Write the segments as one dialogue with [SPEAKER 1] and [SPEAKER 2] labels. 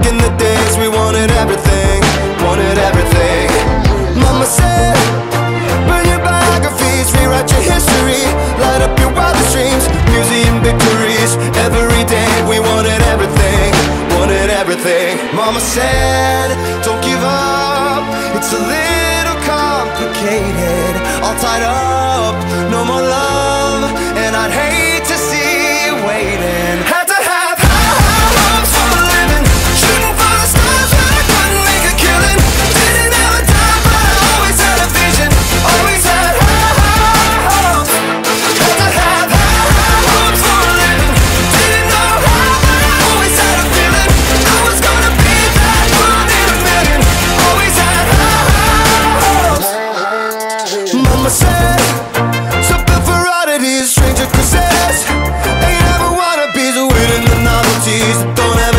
[SPEAKER 1] Back in the days, we wanted everything, wanted everything. Mama said, burn your biographies, rewrite your history, light up your wildest dreams, museum victories. Every day, we wanted everything, wanted everything. Mama said, don't give up, it's a little complicated, all tied up, no more love.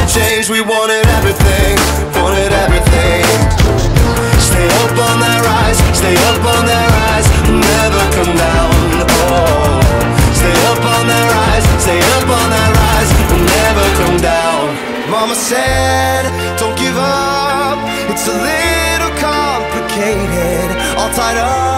[SPEAKER 1] wanted change, we wanted everything, wanted everything. Stay up on their eyes, stay up on their eyes, never come down. Oh, stay up on their eyes, stay up on their eyes, never come down. Mama said, don't give up. It's a little complicated, all tied up.